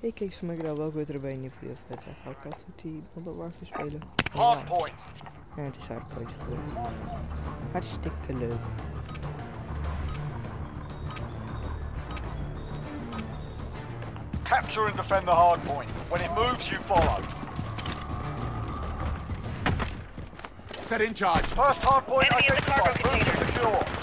Ik kijk ze mij wel goed erbij in voor dit wedstrijd. Ik had die Modern spelen. Hardpoint. Ja, het is hardpoint geworden. Hartstikke leuk. Capture and defend the hardpoint. When it moves, you follow. Set in charge. First hardpoint. I in the cargo container. Secure.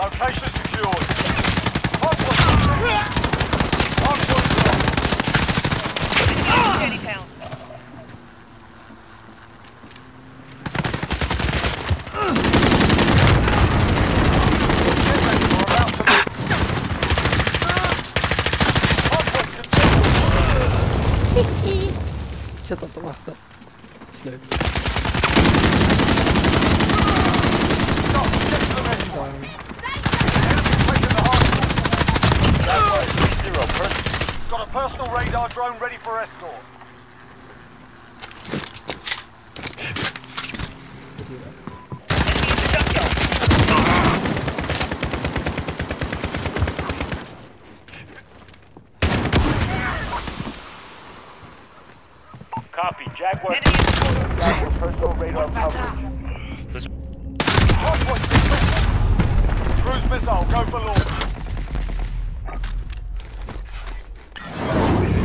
Location secured. Hardpoint secured. Hardpoint locked. Enemy at the steady pound. Get ready, we're about to move. Hardpoint contested. Ik zat op te wachten. Is leuk. Stop. Get to the next one. Dan Enemy's taking the hardpoint. Jaguar 3-0. Pers- Got a personal radar drone ready for escort. hier. Enemy at the junkyard. Copy. Jaguar Enemy at the corner. Jaguar personal radar coverage. Cruise missile, go for launch.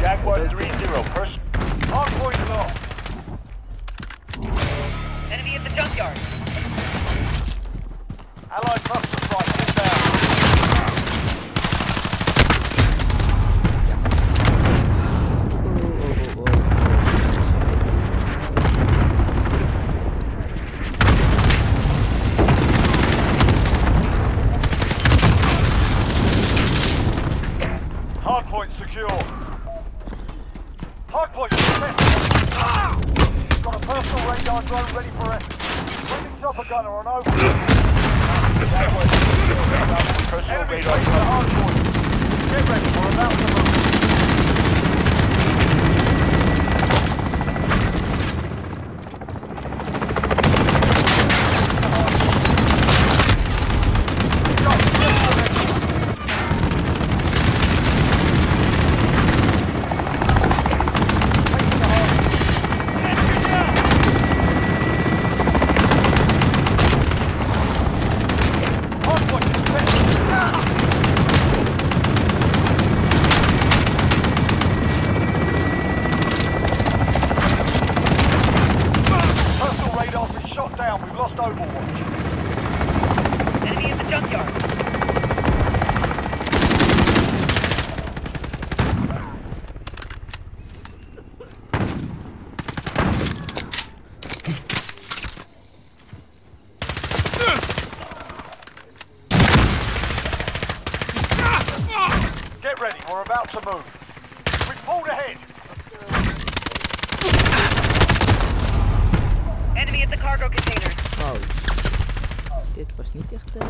Jaguar 3-0, person. Hardpoint lost. Enemy at the junkyard. Allied cluster strike inbound. Oh, oh, oh, oh. Hardpoint secure. Hardpoint contested. Got a personal radar drone ready for it. Friendly chopper gunner on over. Personal radar. Get ready, we're about to move. Start to move. We pulled ahead. Enemy at the cargo container. Oh. Dit was niet echt. Uh...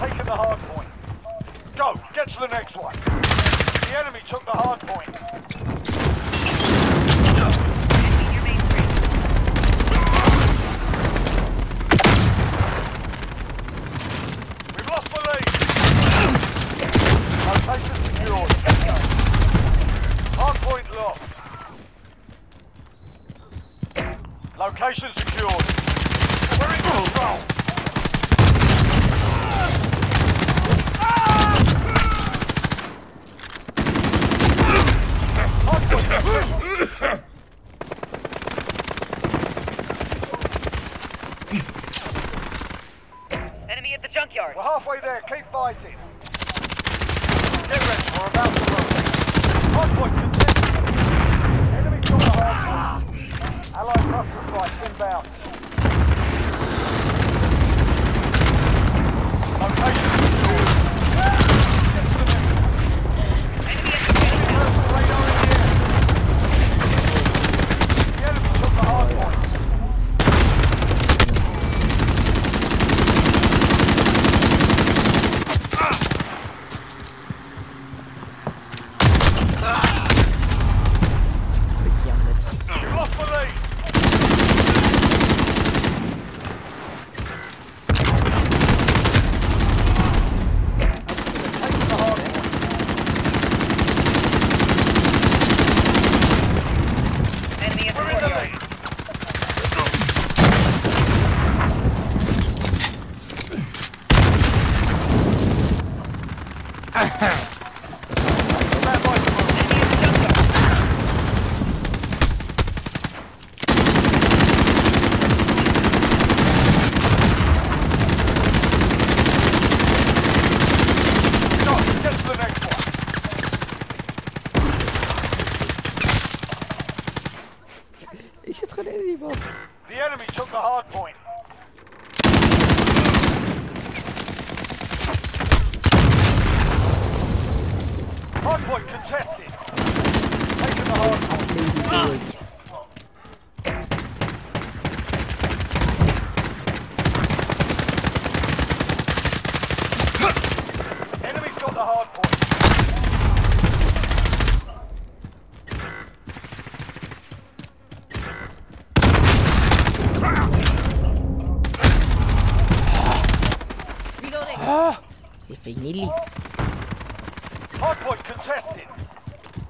Taking the hard point. Go, get to the next one. The enemy took the hard point. karşı Hardpoint contested.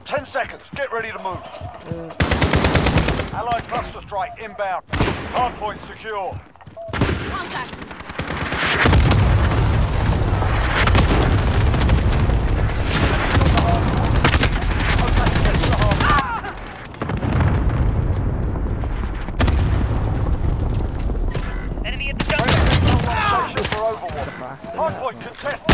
Ten seconds. Get ready to move. Uh. Allied cluster strike inbound. Hardpoint secure. Contact. Hardpoint contested.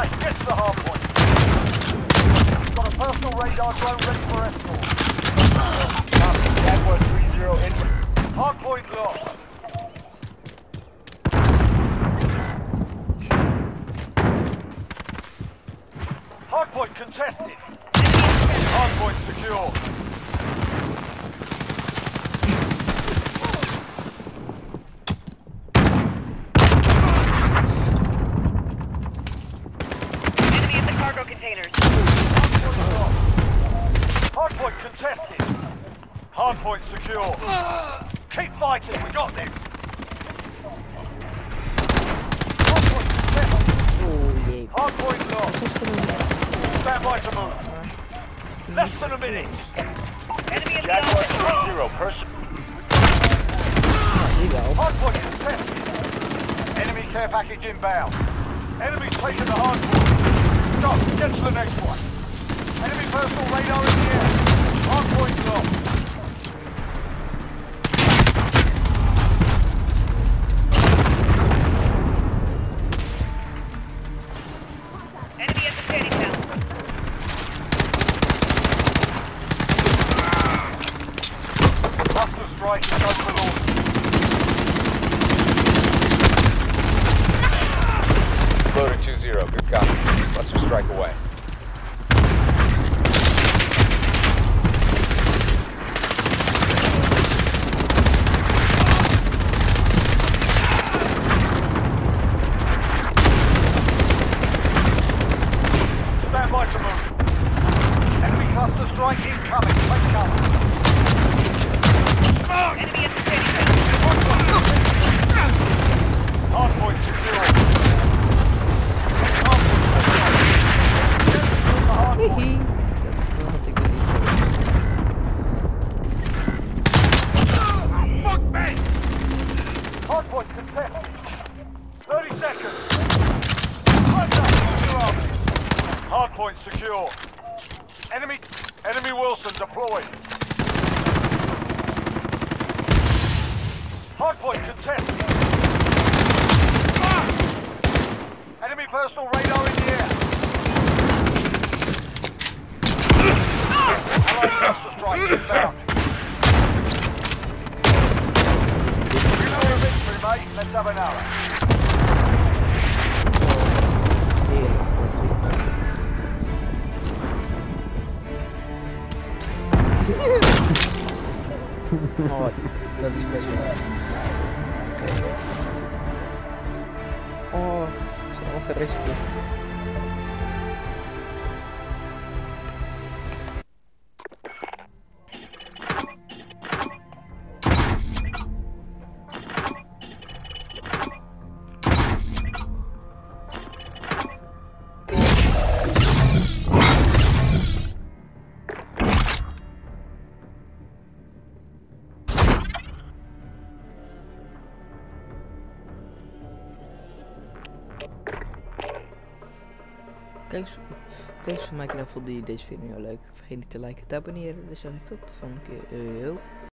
Let's get to the hard point. Got a personal radar drone ready for escort. Jaguar 30 inward. Hard point lost. Hard point contested. Hard point secure. Containers. Hardpoint contested. Hardpoint secure. Keep fighting, we got this. Hardpoint contested. Hardpoint lost. Stand by to move. Less than a minute. Enemy at the Jaguar 3-0. Person. Hardpoint contested. Enemy care package inbound. Enemy's taken the hardpoint. Stop, get to the next one. Enemy personal radar in the air. Hardpoint lost. Enemy at the standing town. Cluster strike is go for launch. Loader 2-0. Good copy. Cluster strike away. Stand by to move. Enemy cluster strike incoming. Hardpoint secure. Enemy, enemy Wheelson deployed. Hardpoint contested. Ah! Enemy personal radar in the air. Allied cluster strike inbound. Reload victory, mate. Let's have another. Heerlijk. Oh, that is special. Oh, so off. Kijk eens van mij kanaal je deze video leuk. Vergeet niet te liken en te abonneren. Dan zeg ik tot de volgende keer.